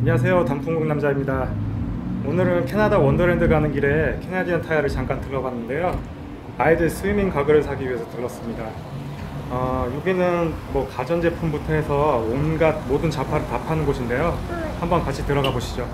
안녕하세요. 단풍국 남자입니다. 오늘은 캐나다 원더랜드 가는 길에 캐나디언 타이어를 잠깐 들러봤는데요. 아이들 스위밍 가글을 사기 위해서 들렀습니다. 어, 여기는 뭐 가전제품부터 해서 온갖 모든 자파를 다 파는 곳인데요. 한번 같이 들어가 보시죠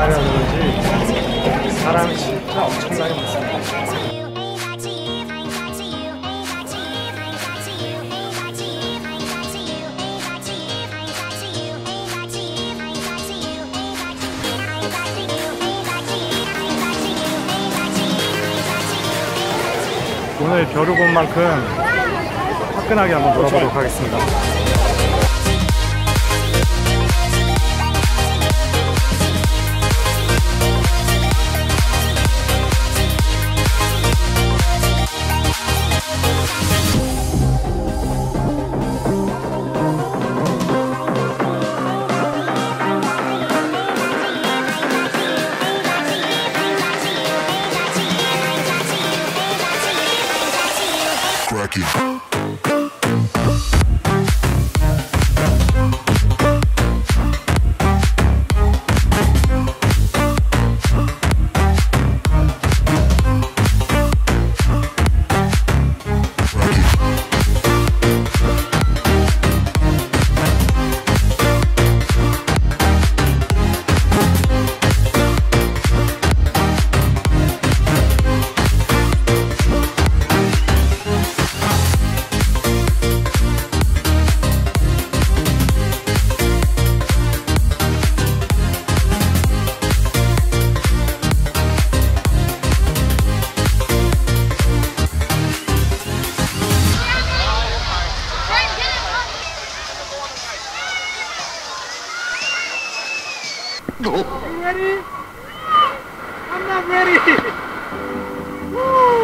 주말이라 그런지 사람이 진짜 엄청나게 많습니다. 오늘 벼룩 온 만큼 화끈하게 한번 놀아보도록 하겠습니다 You. Ready? I'm not ready. Woo!